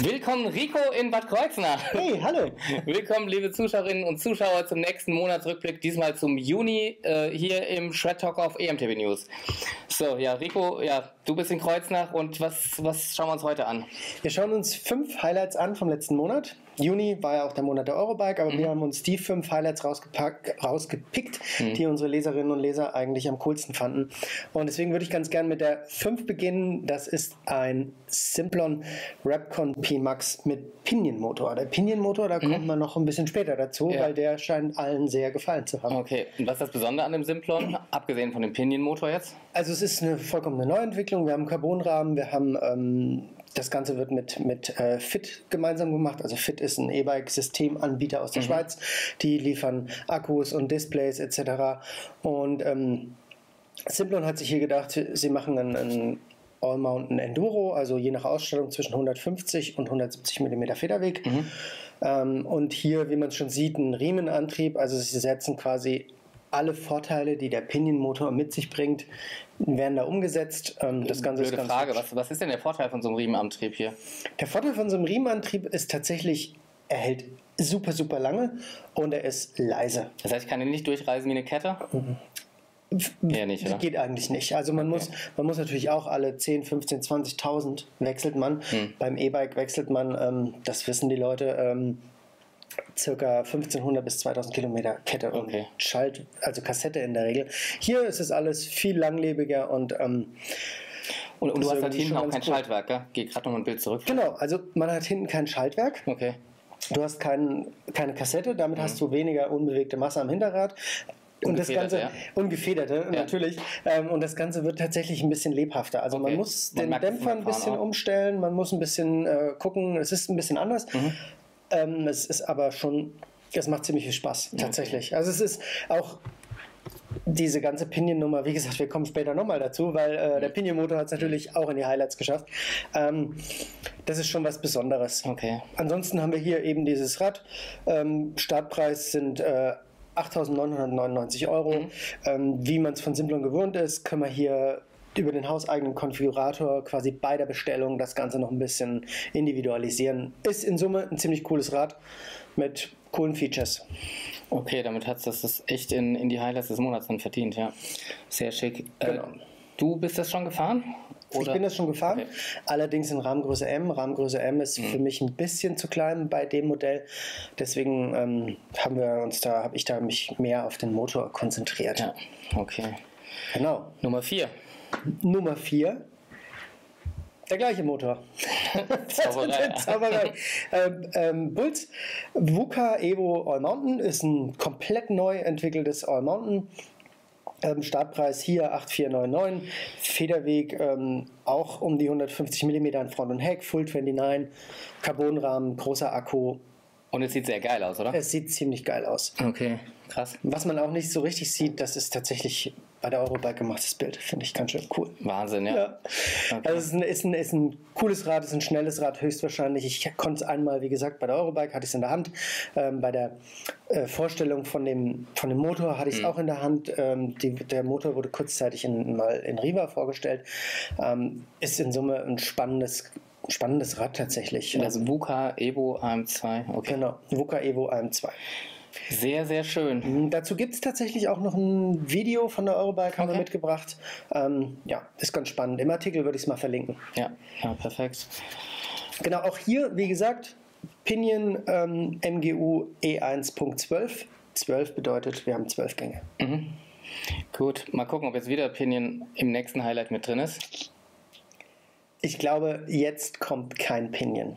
Willkommen Rico in Bad Kreuznach. Hey, hallo. Willkommen liebe Zuschauerinnen und Zuschauer zum nächsten Monatsrückblick, diesmal zum Juni äh, hier im Shred Talk auf EMTV News. So, ja, Rico, ja, du bist in Kreuznach und was, was schauen wir uns heute an? Wir schauen uns fünf Highlights an vom letzten Monat. Juni war ja auch der Monat der Eurobike, aber mhm. wir haben uns die fünf Highlights rausgepickt, mhm. die unsere Leserinnen und Leser eigentlich am coolsten fanden. Und deswegen würde ich ganz gern mit der 5 beginnen. Das ist ein Simplon Rapcon P Max mit Pinion-Motor. Der Pinion-Motor, da mhm. kommt man noch ein bisschen später dazu, ja. weil der scheint allen sehr gefallen zu haben. Okay, und was ist das Besondere an dem Simplon, abgesehen von dem Pinion-Motor jetzt? Also es ist eine vollkommene Neuentwicklung. Wir haben Carbonrahmen, wir haben ähm, das Ganze wird mit, mit äh, Fit gemeinsam gemacht. Also Fit ist ein E-Bike-Systemanbieter aus der mhm. Schweiz. Die liefern Akkus und Displays etc. Und ähm, Simplon hat sich hier gedacht, sie machen einen, einen All-Mountain Enduro, also je nach Ausstellung zwischen 150 und 170 mm Federweg. Mhm. Ähm, und hier, wie man schon sieht, ein Riemenantrieb. Also sie setzen quasi alle Vorteile, die der Pinion-Motor mit sich bringt, werden da umgesetzt. Ähm, das Ganze Blöde ist Frage, was, was, ist denn der Vorteil von so einem Riemenantrieb hier? Der Vorteil von so einem Riemenantrieb ist tatsächlich, er hält super, super lange und er ist leise. Das heißt, ich kann ihn nicht durchreisen wie eine Kette? Mhm. Ja, nicht, oder? Geht eigentlich nicht. Also man, okay. muss, man muss natürlich auch alle 10, 15, 20.000 wechselt man. Hm. Beim E-Bike wechselt man, ähm, das wissen die Leute, ähm, circa 1500 bis 2000 Kilometer Kette und okay. Schalt, also Kassette in der Regel. Hier ist es alles viel langlebiger und ähm, und, und du hast halt hinten auch kein cool. Schaltwerk, gell? Geh gerade noch ein Bild zurück. Genau, also man hat hinten kein Schaltwerk. Okay. Du hast kein, keine Kassette, damit mhm. hast du weniger unbewegte Masse am Hinterrad. Und das Ganze, ja. ungefederte, ja. natürlich. Ähm, und das Ganze wird tatsächlich ein bisschen lebhafter. Also okay. man muss man den Dämpfer ein bisschen auch. umstellen, man muss ein bisschen äh, gucken, es ist ein bisschen anders. Mhm. Ähm, es ist aber schon, es macht ziemlich viel Spaß, tatsächlich. Okay. Also es ist auch diese ganze Pinion-Nummer, wie gesagt, wir kommen später nochmal dazu, weil äh, der Pinion-Motor hat es natürlich auch in die Highlights geschafft. Ähm, das ist schon was Besonderes. Okay. Ansonsten haben wir hier eben dieses Rad. Ähm, Startpreis sind äh, 8.999 Euro. Mhm. Ähm, wie man es von Simplon gewohnt ist, können wir hier über den hauseigenen Konfigurator quasi bei der Bestellung das Ganze noch ein bisschen individualisieren. Ist in Summe ein ziemlich cooles Rad mit coolen Features. Okay, damit hat es das echt in, in die Highlights des Monats dann verdient, ja. Sehr schick. Äh, genau. Äh, du bist das schon gefahren? Oder? Ich bin das schon gefahren, okay. allerdings in Rahmengröße M. Rahmengröße M ist mhm. für mich ein bisschen zu klein bei dem Modell. Deswegen ähm, haben wir uns da, habe ich da mich mehr auf den Motor konzentriert. Ja, okay. Genau. Nummer 4. Nummer 4. Der gleiche Motor. Zauberei. Zauberei. ähm, ähm, Bulls VUCA Evo All Mountain ist ein komplett neu entwickeltes All Mountain. Ähm, Startpreis hier 8499, Federweg ähm, auch um die 150 mm in Front und Heck, Full 29, Carbonrahmen, großer Akku. Und es sieht sehr geil aus, oder? Es sieht ziemlich geil aus. Okay, krass. Was man auch nicht so richtig sieht, das ist tatsächlich bei der Eurobike gemachtes Bild. Finde ich ganz schön cool. Wahnsinn, ja. ja. Okay. Also es ist ein, ist, ein, ist ein cooles Rad, ist ein schnelles Rad höchstwahrscheinlich. Ich konnte es einmal, wie gesagt, bei der Eurobike hatte ich es in der Hand. Ähm, bei der äh, Vorstellung von dem, von dem Motor hatte ich es mhm. auch in der Hand. Ähm, die, der Motor wurde kurzzeitig in, mal in Riva vorgestellt. Ähm, ist in Summe ein spannendes spannendes Rad tatsächlich. Also VUCA Evo AM2. Okay. Genau, VUCA Evo AM2. Sehr, sehr schön. Mhm, dazu gibt es tatsächlich auch noch ein Video von der Eurobike, haben okay. wir mitgebracht. Ähm, ja, ist ganz spannend. Im Artikel würde ich es mal verlinken. Ja, ja, perfekt. Genau, auch hier, wie gesagt, Pinion ähm, MGU E1.12. 12 bedeutet, wir haben 12 Gänge. Mhm. Gut, mal gucken, ob jetzt wieder Pinion im nächsten Highlight mit drin ist. Ich glaube, jetzt kommt kein Pinion.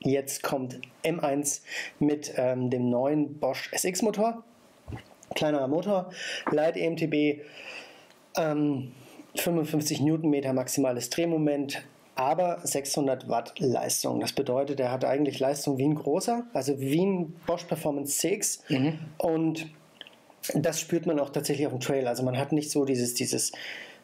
Jetzt kommt M1 mit ähm, dem neuen Bosch SX Motor. Kleinerer Motor, Light EMTB, ähm, 55 Newtonmeter maximales Drehmoment, aber 600 Watt Leistung. Das bedeutet, er hat eigentlich Leistung wie ein großer, also wie ein Bosch Performance CX. Mhm. Und das spürt man auch tatsächlich auf dem Trail. Also man hat nicht so dieses, dieses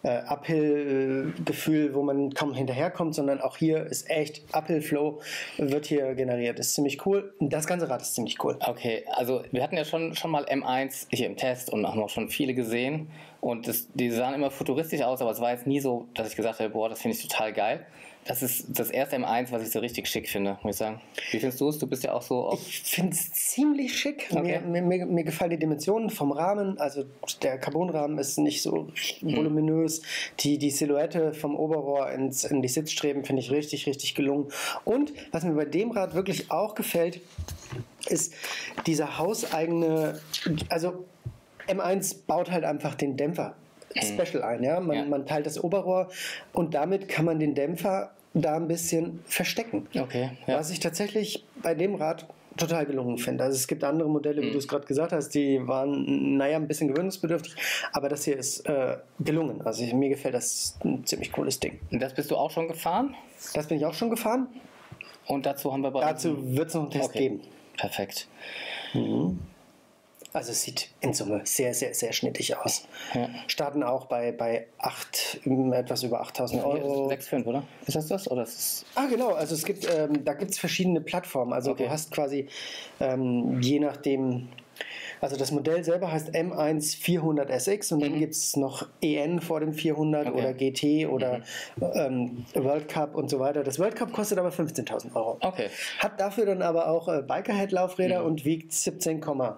äh, Uphill-Gefühl, wo man kaum hinterherkommt, sondern auch hier ist echt Uphill-Flow wird hier generiert. Ist ziemlich cool. Das ganze Rad ist ziemlich cool. Okay, also wir hatten ja schon, schon mal M1 hier im Test und haben auch schon viele gesehen. Und das, die sahen immer futuristisch aus, aber es war jetzt nie so, dass ich gesagt habe, boah, das finde ich total geil. Das ist das erste M1, was ich so richtig schick finde, muss ich sagen. Wie findest du es? Du bist ja auch so. Ich finde es ziemlich schick. Okay. Mir, mir, mir, gefallen die Dimensionen vom Rahmen. Also der Carbonrahmen ist nicht so Mhm. voluminös. Die, die Silhouette vom Oberrohr ins, in die Sitzstreben finde ich richtig, richtig gelungen. Und was mir bei dem Rad wirklich auch gefällt, ist dieser hauseigene, also M1 baut halt einfach den Dämpfer Special ein. Ja? Man, Ja. man teilt das Oberrohr und damit kann man den Dämpfer da ein bisschen verstecken. Okay, ja. Was ich tatsächlich bei dem Rad total gelungen finde. Also es gibt andere Modelle, Mhm. wie du es gerade gesagt hast, die waren, naja, ein bisschen gewöhnungsbedürftig, aber das hier ist äh, gelungen. Also mir gefällt das ein ziemlich cooles Ding. Und das bist du auch schon gefahren? Das bin ich auch schon gefahren. Und dazu haben wir bei Dazu wird es noch einen Test Okay. geben. Perfekt. Also es sieht in Summe sehr, sehr, sehr schnittig aus. Ja. Starten auch bei, bei acht, etwas über 8000 Euro. 6,5, oder? Ist das das? Oder ist Ah, genau. Also es gibt, ähm, da gibt es verschiedene Plattformen. Also Okay. du hast quasi ähm, je nachdem, also das Modell selber heißt M1 400 SX und dann gibt es noch EN vor dem 400 Mhm. Okay. Mhm. oder GT oder ähm, World Cup und so weiter. Das World Cup kostet aber 15.000 Euro. Okay. Hat dafür dann aber auch äh, Bikerhead-Laufräder Mhm. und wiegt 17,15.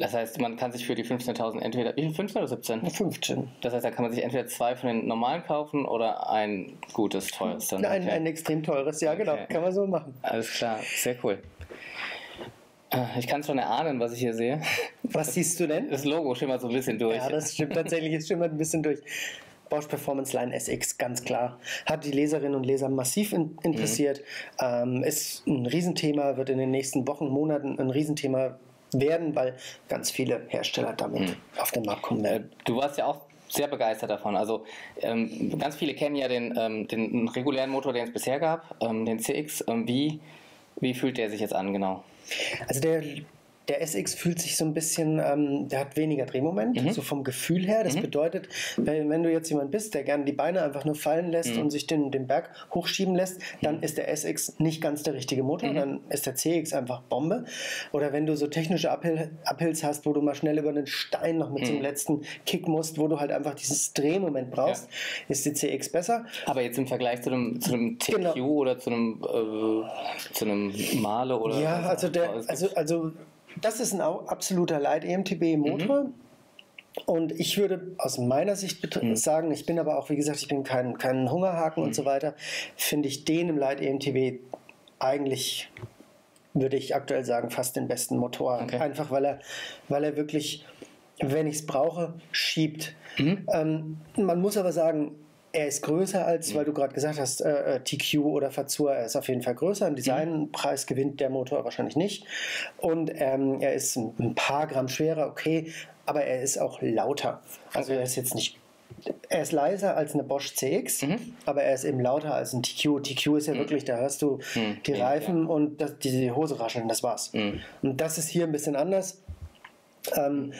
Das heißt, man kann sich für die 15.000 entweder. Wie viel? 15 oder 17? Das heißt, da kann man sich entweder zwei von den normalen kaufen oder ein gutes, teures dann. Ein, Okay. ein extrem teures, ja genau, Okay. kann man so machen. Alles klar, sehr cool. Äh, Ich kann schon erahnen, was ich hier sehe. Was siehst du denn? Das Logo schimmert so ein bisschen durch. Ja, das stimmt tatsächlich. Es schimmert ein bisschen durch. Bosch Performance Line SX, ganz klar. Hat die Leserinnen und Leser massiv in, interessiert. Ähm, ist ein Riesenthema, wird in den nächsten Wochen, Monaten ein Riesenthema werden, weil ganz viele Hersteller damit auf den Markt kommen werden. Du warst ja auch sehr begeistert davon. Also ähm, ganz viele kennen ja den, ähm, den regulären Motor, den es bisher gab, ähm, den CX. Ähm, wie, wie fühlt der sich jetzt an, genau? Also der, der SX fühlt sich so ein bisschen, ähm, der hat weniger Drehmoment, Mhm. so vom Gefühl her. Das bedeutet, wenn, wenn du jetzt jemand bist, der gerne die Beine einfach nur fallen lässt Mhm. und sich den, den Berg hochschieben lässt, dann ist der SX nicht ganz der richtige Motor, Mhm. dann ist der CX einfach Bombe. Oder wenn du so technische Uphill, Uphills hast, wo du mal schnell über einen Stein noch mit so Mhm. einem letzten Kick musst, wo du halt einfach dieses Drehmoment brauchst, ist die CX besser. Aber jetzt im Vergleich zu einem, zu einem TQ Genau. oder zu einem, äh, zu einem Male oder. Ja, also, der, also, also das ist ein absoluter Light-EMTB-Motor. Mhm. Und ich würde aus meiner Sicht bet- sagen, ich bin aber auch, wie gesagt, ich bin kein, kein Hungerhaken Mhm. und so weiter, finde ich den im Light-EMTB eigentlich, würde ich aktuell sagen, fast den besten Motor. Okay. Einfach weil er, weil er wirklich, wenn ich es brauche, schiebt. Mhm. Ähm, man muss aber sagen, er ist größer Mhm. als, weil du gerade gesagt hast, äh, äh, TQ oder Fazur, er ist auf jeden Fall größer. Im Designpreis gewinnt der Motor wahrscheinlich nicht. Und ähm, er ist ein, paar Gramm schwerer, okay, aber er ist auch lauter. Also er ist jetzt nicht. Er ist leiser als eine Bosch CX, Mhm. aber er ist eben lauter als ein TQ. TQ ist ja wirklich, da hörst du die Mhm. Ja, Reifen und das, die Hose rascheln, das war's. Mhm. Und das ist hier ein bisschen anders. Ähm,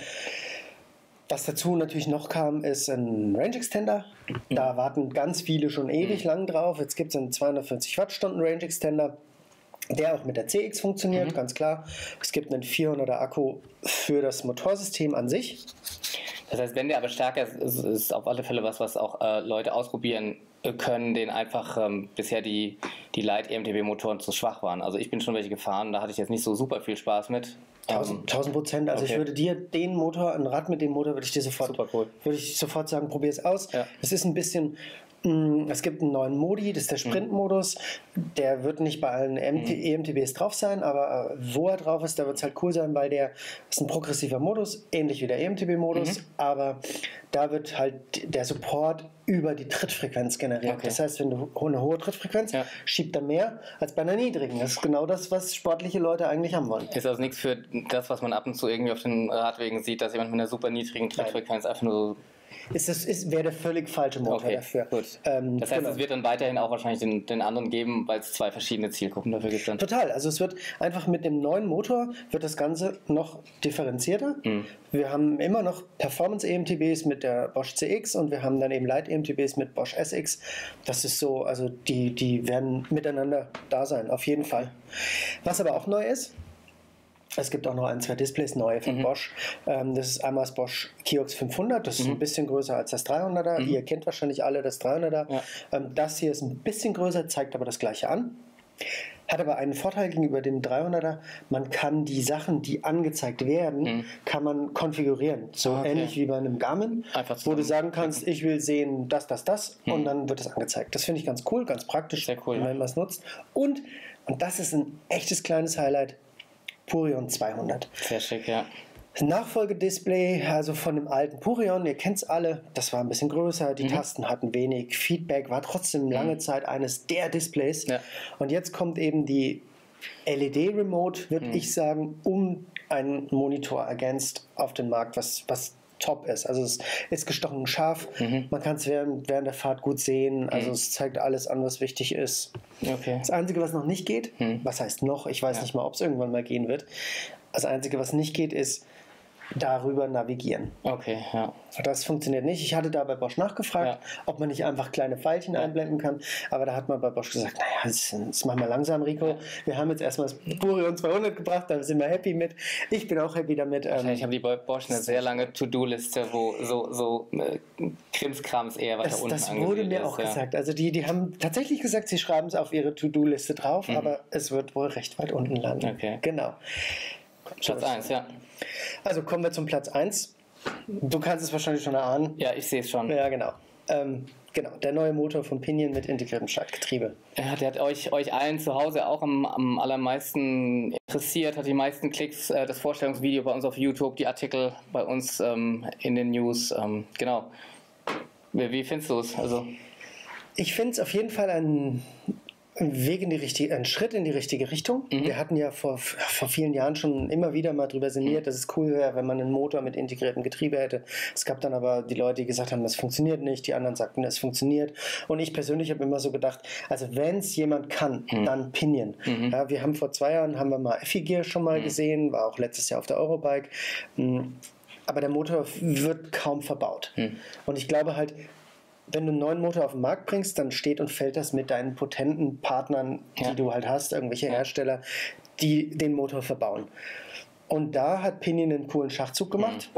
was dazu natürlich noch kam, ist ein Range Extender. Da warten ganz viele schon ewig lang drauf. Jetzt gibt es einen 240 Wattstunden Range Extender, der auch mit der CX funktioniert, ganz klar. Es gibt einen 400er Akku für das Motorsystem an sich. Das heißt, wenn der aber stärker ist, ist, ist auf alle Fälle was, was auch äh, Leute ausprobieren äh, können, denen einfach ähm, bisher die, die Light-EMTB-Motoren zu schwach waren. Also ich bin schon welche gefahren, da hatte ich jetzt nicht so super viel Spaß mit. 1000 1000 Prozent. Also ich okay. würde dir den Motor, ein Rad mit dem Motor, würde ich dir sofort, cool. würde ich sofort sagen, probier es aus. Ja. Es ist ein bisschen, es gibt einen neuen Modi, das ist der Mhm. Sprint-Modus. Der wird nicht bei allen MT, EMTBs drauf sein, aber äh, wo er drauf ist, da wird es halt cool sein, weil der ist ein progressiver Modus, ähnlich wie der EMTB-Modus, Mhm. aber da wird halt der Support über die Trittfrequenz generiert. Okay. Das heißt, wenn du eine hohe Trittfrequenz, Ja. schiebt er mehr als bei einer niedrigen. Das ist genau das, was sportliche Leute eigentlich haben wollen. Ist also nichts für das, was man ab und zu irgendwie auf den Radwegen sieht, dass jemand mit einer super niedrigen Trittfrequenz einfach nur so. Ist das ist, wäre der völlig falsche Motor Okay, dafür. Ähm, Das heißt, genau. es wird dann weiterhin auch wahrscheinlich den, den anderen geben, weil es zwei verschiedene Zielgruppen dafür gibt. Dann. Total. Also es wird einfach mit dem neuen Motor wird das Ganze noch differenzierter. Mhm. Wir haben immer noch Performance EMTBs mit der Bosch CX und wir haben dann eben Light EMTBs mit Bosch SX. Das ist so, also die, die werden miteinander da sein, auf jeden Fall. Was aber auch neu ist, Es gibt auch noch ein, zwei Displays neue von Mhm. Bosch. Ähm, das ist einmal das Bosch Kiox 500, das ist Mhm. ein bisschen größer als das 300er. Ihr kennt wahrscheinlich alle das 300er. Ja. Ähm, das hier ist ein bisschen größer, zeigt aber das gleiche an. Hat aber einen Vorteil gegenüber dem 300er. Man kann die Sachen, die angezeigt werden, kann man konfigurieren. So Mhm. Okay. ähnlich wie bei einem Garmin, wo du sagen kannst, ich will sehen das, das, das und dann wird es angezeigt. Das finde ich ganz cool, ganz praktisch, Sehr cool, ja. wenn man es nutzt. Und, und das ist ein echtes kleines Highlight, Purion 200. Sehr schick, ja. Nachfolgedisplay, also von dem alten Purion, ihr kennt es alle, das war ein bisschen größer, Mhm. die Tasten hatten wenig Feedback, war trotzdem lange Zeit eines der Displays. Ja. Und jetzt kommt eben die LED-Remote, würde Mhm. ich sagen, um einen Monitor ergänzt auf den Markt, was, was top ist. Also es ist gestochen scharf, Mhm. man kann es während, während der Fahrt gut sehen, also es zeigt alles an, was wichtig ist. Okay. Das Einzige, was noch nicht geht, was heißt noch, ich weiß Mhm. Ja. nicht mal, ob es irgendwann mal gehen wird, das Einzige, was nicht geht, ist darüber navigieren. Okay, ja. Das funktioniert nicht. Ich hatte da bei Bosch nachgefragt, ob man nicht einfach kleine Pfeilchen einblenden kann, aber da hat man bei Bosch gesagt, naja, das, das machen wir langsam, Rico. Wir haben jetzt erstmal das Purion 200 gebracht, da sind wir happy mit. Ich bin auch happy damit. Ähm, Wahrscheinlich haben die bei Bosch eine sehr lange To-Do-Liste, wo so, so äh, Krimskrams eher weiter das, unten das wurde mir ist, auch ja. gesagt. Also die, die haben tatsächlich gesagt, sie schreiben es auf ihre To-Do-Liste drauf, aber es wird wohl recht weit unten landen. Mhm. Okay. Genau. Platz 1, ja. Also kommen wir zum Platz 1. Du kannst es wahrscheinlich schon erahnen. Ja, ich sehe es schon. Ja, genau. Ähm, genau, der neue Motor von Pinion mit integriertem Schaltgetriebe. Ja, der hat euch, euch allen zu Hause auch am, am allermeisten interessiert, hat die meisten Klicks, äh, das Vorstellungsvideo bei uns auf YouTube, die Artikel bei uns ähm, in den News. Ähm, genau. Wie, wie findest du es? Also, Ich finde es auf jeden Fall ein Weg in die richtige, ein Schritt in die richtige Richtung. Wir hatten ja vor, vor vielen Jahren schon immer wieder mal drüber sinniert, dass es cool wäre, wenn man einen Motor mit integriertem Getriebe hätte. Es gab dann aber die Leute, die gesagt haben, das funktioniert nicht, die anderen sagten, es funktioniert. Und ich persönlich habe immer so gedacht, also wenn es jemand kann, dann Pinion. Ja, wir haben vor zwei Jahren haben wir mal Effigear schon mal gesehen, war auch letztes Jahr auf der Eurobike. Mm, Aber der Motor wird kaum verbaut. Und ich glaube halt, wenn du einen neuen Motor auf den Markt bringst, dann steht und fällt das mit deinen potenten Partnern, Ja. die du halt hast, irgendwelche Hersteller, die den Motor verbauen. Und da hat Pinion einen coolen Schachzug gemacht,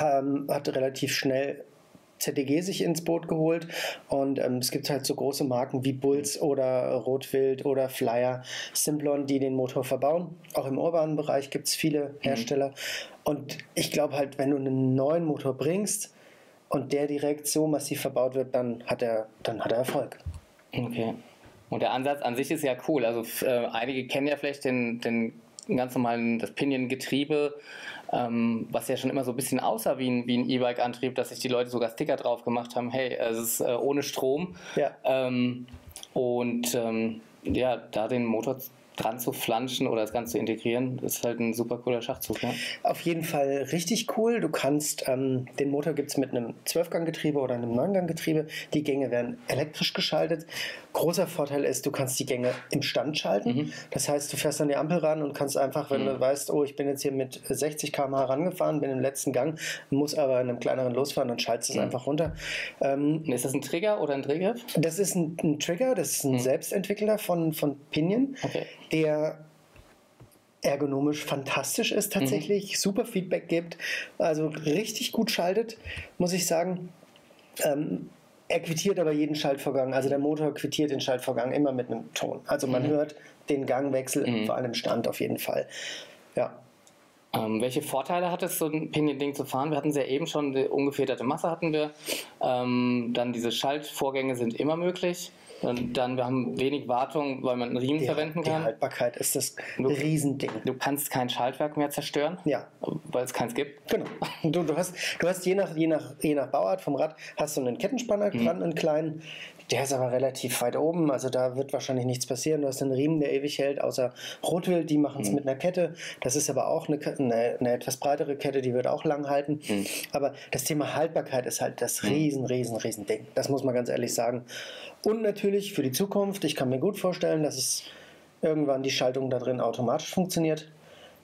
ähm, hat relativ schnell ZDG sich ins Boot geholt und ähm, es gibt halt so große Marken wie Bulls oder Rotwild oder Flyer, Simplon, die den Motor verbauen. Auch im urbanen Bereich gibt es viele Hersteller. Und ich glaube halt, wenn du einen neuen Motor bringst und der direkt so massiv verbaut wird, dann hat er, dann hat er Erfolg. okay. Und der Ansatz an sich ist ja cool. Also äh, einige kennen ja vielleicht den, den ganz normalen, das Pinion-Getriebe, ähm, was ja schon immer so ein bisschen aussah wie ein, wie ein E-Bike-Antrieb, dass sich die Leute sogar Sticker drauf gemacht haben, hey, es ist äh, ohne Strom. Ja. Ähm, und ähm, ja, da den Motor dran zu flanschen oder das Ganze zu integrieren, ist halt ein super cooler Schachzug. Ja? Auf jeden Fall richtig cool. Du kannst, ähm, den Motor gibt es mit einem 12-Gang-Getriebe oder einem 9-Gang-Getriebe. Die Gänge werden elektrisch geschaltet. Großer Vorteil ist, du kannst die Gänge im Stand schalten. Das heißt, du fährst an die Ampel ran und kannst einfach, wenn du weißt, oh, ich bin jetzt hier mit 60 km/h rangefahren, bin im letzten Gang, muss aber in einem kleineren losfahren, dann schaltest du es einfach runter. Ähm, Ist das ein Trigger oder ein Drehgriff? das ist ein, ein Trigger, das ist ein Selbstentwickler von, von Pinion, Okay. der ergonomisch fantastisch ist tatsächlich, super Feedback gibt, also richtig gut schaltet, muss ich sagen. Ähm, er quittiert aber jeden Schaltvorgang, also der Motor quittiert den Schaltvorgang immer mit einem Ton. Also man hört den Gangwechsel, vor allem Stand auf jeden Fall. Ja, Ähm, welche Vorteile hat es, so ein Pinion-Ding zu fahren? Wir hatten es ja eben schon, die ungefederte Masse hatten wir. Ähm, dann diese Schaltvorgänge sind immer möglich. Und dann, wir haben wenig Wartung, weil man einen Riemen die, verwenden die kann. Haltbarkeit ist das Du- Riesending. Du kannst kein Schaltwerk mehr zerstören, Ja. weil es keins gibt. Genau. Du, du hast, du hast je, nach, je, nach, je nach Bauart vom Rad hast du einen Kettenspanner dran, einen kleinen. Der ist aber relativ weit oben, also da wird wahrscheinlich nichts passieren. Du hast einen Riemen, der ewig hält, außer Rotwild, die machen es mit einer Kette. Das ist aber auch eine, eine, eine etwas breitere Kette, die wird auch lang halten. Aber das Thema Haltbarkeit ist halt das riesen, riesen, riesen Ding. Das muss man ganz ehrlich sagen. Und natürlich für die Zukunft, ich kann mir gut vorstellen, dass es irgendwann die Schaltung da drin automatisch funktioniert.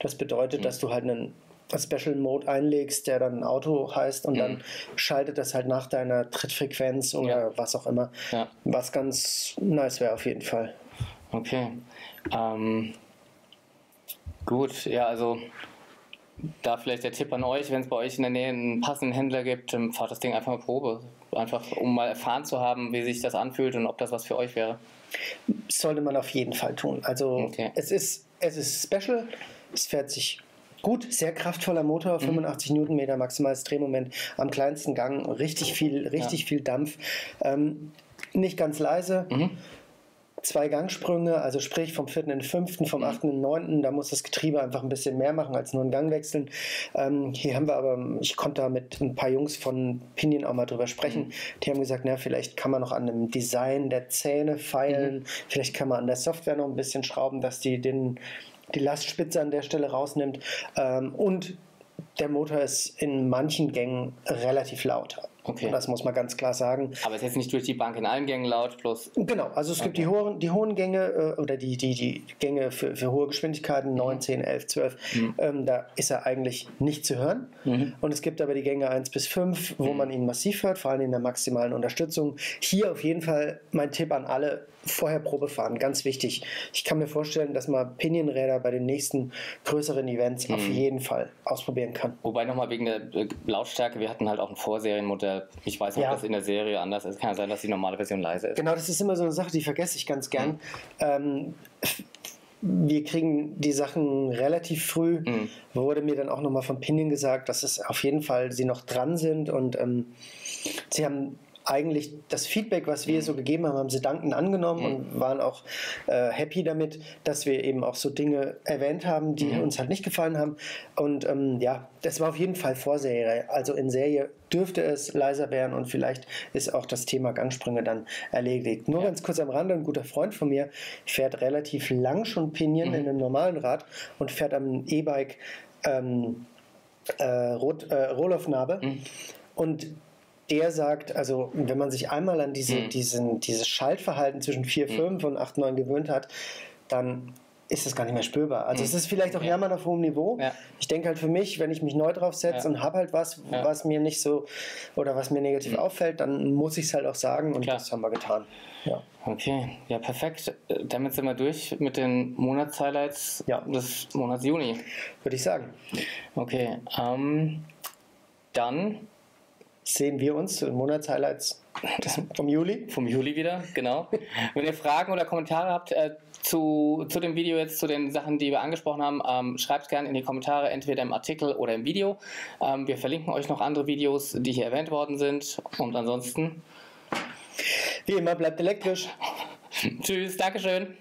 Das bedeutet, dass du halt einen Special Mode einlegst, der dann Auto heißt und dann schaltet das halt nach deiner Trittfrequenz oder Ja. was auch immer. Ja. Was ganz nice wäre auf jeden Fall. Okay. Ähm, Gut, ja, also da vielleicht der Tipp an euch, wenn es bei euch in der Nähe einen passenden Händler gibt, fahrt das Ding einfach mal Probe. Einfach, um mal erfahren zu haben, wie sich das anfühlt und ob das was für euch wäre. Sollte man auf jeden Fall tun. Also okay. es, ist, es ist special, es fährt sich gut, sehr kraftvoller Motor, 85 mhm. Newtonmeter maximales Drehmoment am kleinsten Gang, richtig viel, richtig ja. viel Dampf. Ähm, nicht ganz leise. Mhm zwei Gangsprünge, also sprich vom vierten in den fünften, vom mhm. achten in den neunten, da muss das Getriebe einfach ein bisschen mehr machen als nur einen Gang wechseln. Ähm, hier haben wir aber, ich konnte da mit ein paar Jungs von Pinion auch mal drüber sprechen, mhm. die haben gesagt, na, vielleicht kann man noch an dem Design der Zähne feilen, mhm. vielleicht kann man an der Software noch ein bisschen schrauben, dass die den, die Lastspitze an der Stelle rausnimmt ähm, und der Motor ist in manchen Gängen relativ laut. Okay. Das muss man ganz klar sagen. Aber es ist jetzt nicht durch die Bank in allen Gängen laut, plus. Genau, also es okay. gibt die hohen, die hohen Gänge äh, oder die, die, die Gänge für, für hohe Geschwindigkeiten, mhm. 9, 10, 11, 12. Mhm. Ähm, da ist er eigentlich nicht zu hören. Mhm. Und es gibt aber die Gänge 1 bis 5, wo mhm. man ihn massiv hört, vor allem in der maximalen Unterstützung. Hier auf jeden Fall mein Tipp an alle: vorher Probe fahren, ganz wichtig. Ich kann mir vorstellen, dass man Pinionräder bei den nächsten größeren Events auf mhm. jeden Fall ausprobieren kann. Wobei nochmal wegen der äh, Lautstärke, wir hatten halt auch ein Vorserienmodell ich weiß nicht, ja. ob das in der Serie anders ist. Kann ja sein, dass die normale Version leise ist. Genau, das ist immer so eine Sache, die vergesse ich ganz gern. Mhm. Ähm, wir kriegen die Sachen relativ früh. Mhm. Wurde mir dann auch nochmal von Pinion gesagt, dass es auf jeden Fall sie noch dran sind und ähm, sie haben eigentlich das Feedback, was wir so gegeben haben, haben sie dankend angenommen mhm. und waren auch äh, happy damit, dass wir eben auch so Dinge erwähnt haben, die mhm. uns halt nicht gefallen haben. Und ähm, ja, das war auf jeden Fall Vorserie. Also in Serie dürfte es leiser werden und vielleicht ist auch das Thema Gangsprünge dann erledigt. Nur ja. ganz kurz am Rande, ein guter Freund von mir fährt relativ lang schon Pinion mhm. in einem normalen Rad und fährt am E-Bike ähm, äh, Rot, äh, Rohloff-Narbe. Mhm. Und der sagt, also wenn man sich einmal an diese, mhm. diesen, dieses Schaltverhalten zwischen 4, 5 mhm. und 8, 9 gewöhnt hat, dann ist es gar nicht mehr spürbar. Also mhm. es ist vielleicht auch ja. Auf hohem Niveau. Ja. Ich denke halt für mich, wenn ich mich neu drauf setze ja. und habe halt was, was mir nicht so oder was mir negativ mhm. auffällt, dann muss ich es halt auch sagen und Klar. das haben wir getan. Ja. Okay, ja perfekt. Damit sind wir durch mit den Monatshighlights des Monats Juni. Würde ich sagen. Okay, ähm, dann sehen wir uns in Monatshighlights vom Juli. Vom Juli wieder, genau. Wenn ihr Fragen oder Kommentare habt äh, zu, zu dem Video jetzt, zu den Sachen, die wir angesprochen haben, ähm, schreibt gerne in die Kommentare, entweder im Artikel oder im Video. Ähm, wir verlinken euch noch andere Videos, die hier erwähnt worden sind. Und ansonsten. Wie immer, bleibt elektrisch. Tschüss, Dankeschön.